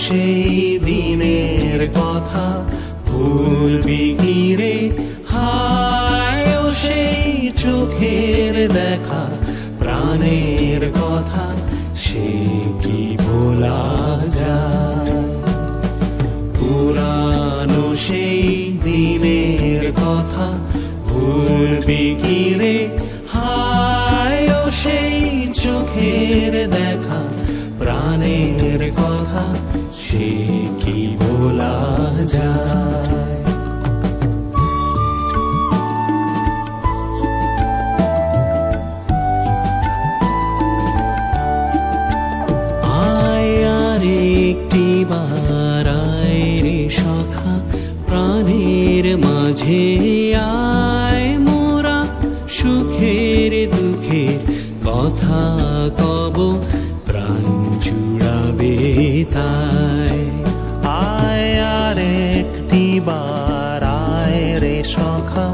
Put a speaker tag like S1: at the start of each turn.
S1: সেই দিনের কথা ভুলবি কি রে হায় সেই চোখের দেখা প্রাণের কথা, সে কি ভোলা যা পুরানো সেই দিনের কথা ভুলবি কি রে হায় সেই চোখের দেখা প্রাণের কথা সে কি ভোলা যায়? রে প্রাণের মাঝে আয় মোরা সুখের দুঃখের কথা তাই আয় আর একটি বার আয় রে সখা